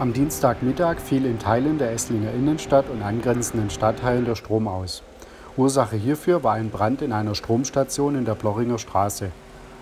Am Dienstagmittag fiel in Teilen der Esslinger Innenstadt und angrenzenden Stadtteilen der Strom aus. Ursache hierfür war ein Brand in einer Stromstation in der Bloringer Straße.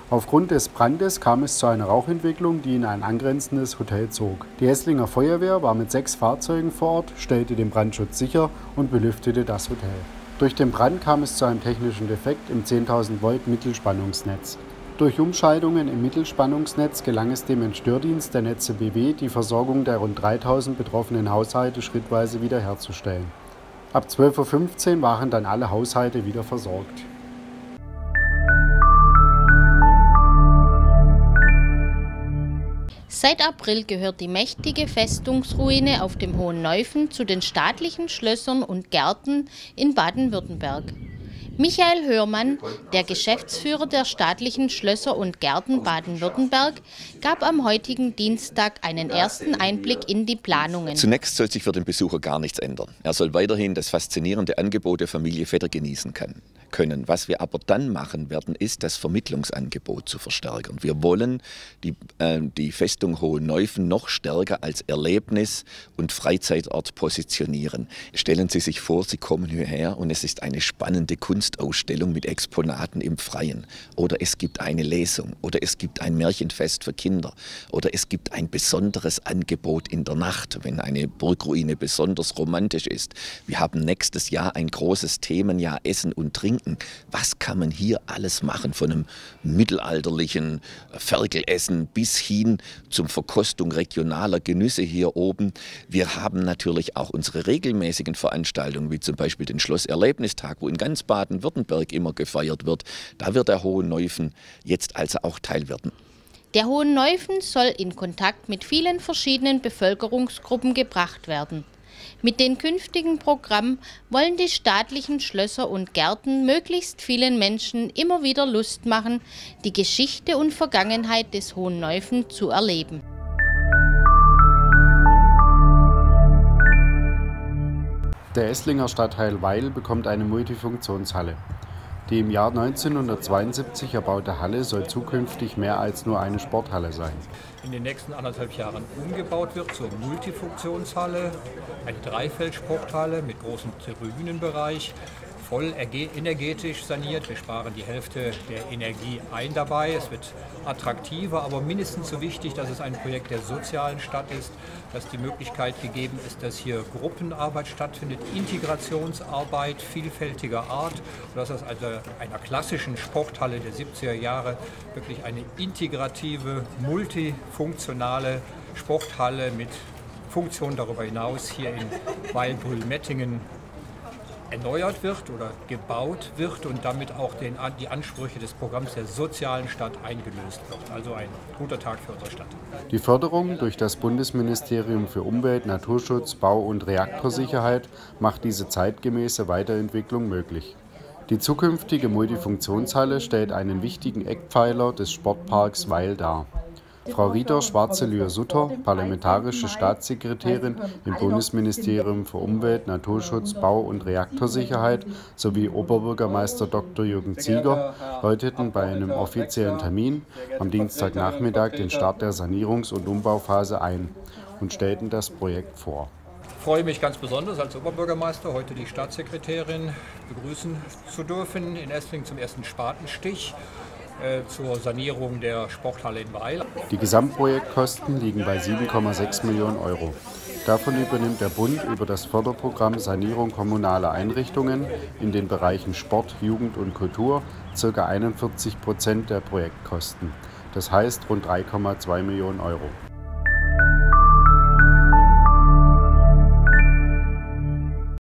Aufgrund des Brandes kam es zu einer Rauchentwicklung, die in ein angrenzendes Hotel zog. Die Esslinger Feuerwehr war mit sechs Fahrzeugen vor Ort, stellte den Brandschutz sicher und belüftete das Hotel. Durch den Brand kam es zu einem technischen Defekt im 10.000 Volt Mittelspannungsnetz. Durch Umschaltungen im Mittelspannungsnetz gelang es dem Entstördienst der Netze BW, die Versorgung der rund 3000 betroffenen Haushalte schrittweise wiederherzustellen. Ab 12.15 Uhr waren dann alle Haushalte wieder versorgt. Seit April gehört die mächtige Festungsruine auf dem Hohen Neufen zu den staatlichen Schlössern und Gärten in Baden-Württemberg. Michael Hörmann, der Geschäftsführer der staatlichen Schlösser und Gärten Baden-Württemberg, gab am heutigen Dienstag einen ersten Einblick in die Planungen. Zunächst soll sich für den Besucher gar nichts ändern. Er soll weiterhin das faszinierende Angebot der Familie Vetter genießen können können. Was wir aber dann machen werden, ist das Vermittlungsangebot zu verstärken. Wir wollen die, äh, die Festung Hohenneufen noch stärker als Erlebnis- und Freizeitort positionieren. Stellen Sie sich vor, Sie kommen hierher und es ist eine spannende Kunstausstellung mit Exponaten im Freien. Oder es gibt eine Lesung. Oder es gibt ein Märchenfest für Kinder. Oder es gibt ein besonderes Angebot in der Nacht, wenn eine Burgruine besonders romantisch ist. Wir haben nächstes Jahr ein großes Themenjahr Essen und Trinken denken, was kann man hier alles machen, von einem mittelalterlichen Ferkelessen bis hin zum Verkostung regionaler Genüsse hier oben. Wir haben natürlich auch unsere regelmäßigen Veranstaltungen, wie zum Beispiel den Schlosserlebnistag, wo in ganz Baden-Württemberg immer gefeiert wird. Da wird der Hohe Neufen jetzt also auch Teil werden. Der Hohen Neufen soll in Kontakt mit vielen verschiedenen Bevölkerungsgruppen gebracht werden. Mit den künftigen Programmen wollen die staatlichen Schlösser und Gärten möglichst vielen Menschen immer wieder Lust machen, die Geschichte und Vergangenheit des Hohen Neufen zu erleben. Der Esslinger Stadtteil Weil bekommt eine Multifunktionshalle. Die im Jahr 1972 erbaute Halle soll zukünftig mehr als nur eine Sporthalle sein. In den nächsten anderthalb Jahren umgebaut wird zur Multifunktionshalle, eine Dreifeldsporthalle mit großem Tribünenbereich, voll energetisch saniert. Wir sparen die Hälfte der Energie ein dabei. Es wird attraktiver, aber mindestens so wichtig, dass es ein Projekt der sozialen Stadt ist, dass die Möglichkeit gegeben ist, dass hier Gruppenarbeit stattfindet, Integrationsarbeit vielfältiger Art, dass das also einer klassischen Sporthalle der 70er Jahre wirklich eine integrative, multifunktionale Sporthalle mit Funktion darüber hinaus hier in Weilbrühl-Mettingen erneuert wird oder gebaut wird und damit auch den, die Ansprüche des Programms der sozialen Stadt eingelöst wird. Also ein guter Tag für unsere Stadt. Die Förderung durch das Bundesministerium für Umwelt, Naturschutz, Bau und Reaktorsicherheit macht diese zeitgemäße Weiterentwicklung möglich. Die zukünftige Multifunktionshalle stellt einen wichtigen Eckpfeiler des Sportparks Weil dar. Frau Rita Schwarzelühr-Sutter, parlamentarische Staatssekretärin im Bundesministerium für Umwelt, Naturschutz, Bau und Reaktorsicherheit sowie Oberbürgermeister Dr. Jürgen Zieger läuteten bei einem offiziellen Termin am Dienstagnachmittag den Start der Sanierungs- und Umbauphase ein und stellten das Projekt vor. Ich freue mich ganz besonders als Oberbürgermeister heute die Staatssekretärin begrüßen zu dürfen in Essling zum ersten Spatenstich. Äh, zur Sanierung der Sporthalle in Weil. Die Gesamtprojektkosten liegen bei 7,6 Millionen Euro. Davon übernimmt der Bund über das Förderprogramm Sanierung kommunaler Einrichtungen in den Bereichen Sport, Jugend und Kultur ca. 41 Prozent der Projektkosten. Das heißt rund 3,2 Millionen Euro.